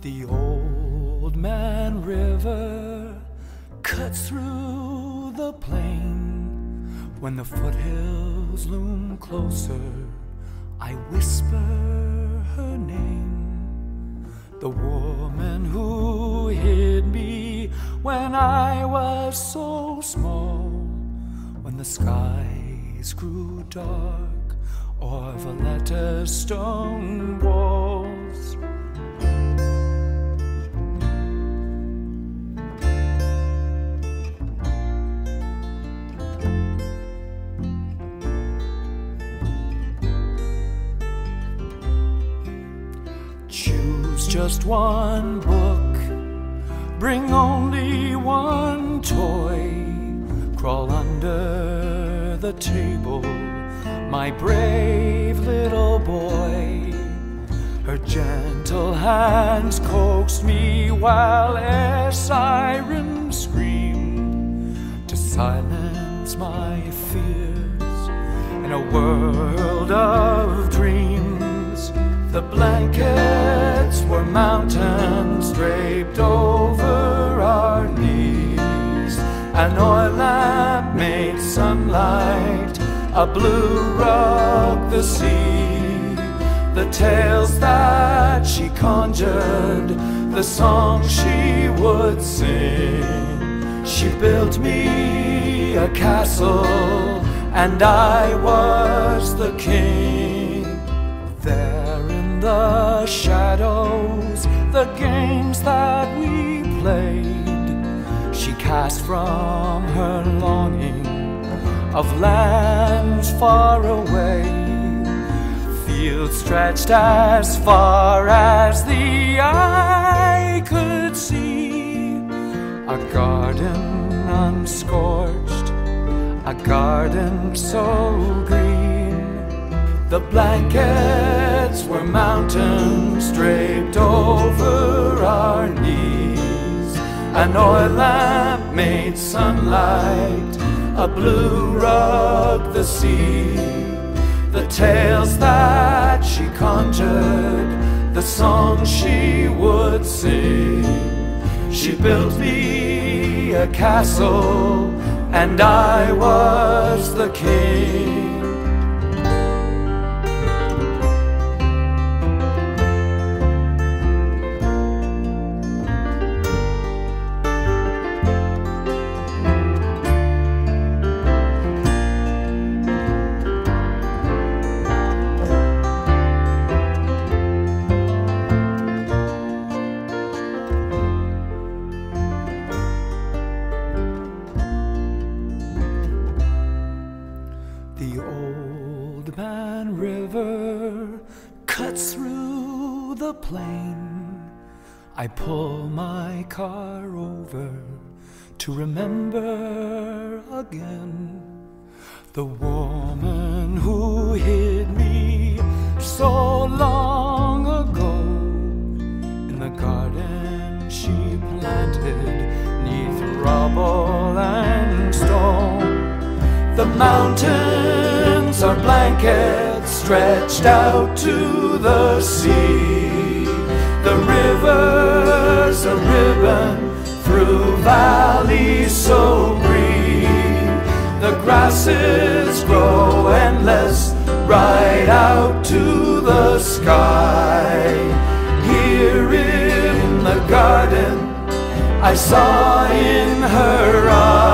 The old Man River cuts through the plain. When the foothills loom closer, I whisper her name. The woman who hid me when I was so small, when the skies grew dark or the Valletta stone walls. Just one book, bring only one toy, crawl under the table, my brave little boy. Her gentle hands coaxed me while a siren screamed to silence my fears in a world of dreams. The blankets mountains draped over our knees. An oil lamp made sunlight, a blue rug, the sea. The tales that she conjured, the songs she would sing. She built me a castle, and I was the king. There the shadows, the games that we played, she cast from her longing of lands far away. Fields stretched as far as the eye could see. A garden unscorched, a garden so green. The blankets were mountains draped over our knees. An oil lamp made sunlight, a blue rug, the sea. The tales that she conjured, the songs she would sing. She built me a castle, and I was the king. Through the plain. I pull my car over to remember again the woman who hid me so long ago in the garden she planted neath rubble and stone. The mountains are blankets stretched out to the sea. The river's a ribbon through valleys so green. The grasses grow endless right out to the sky. Here in the garden, I saw in her eyes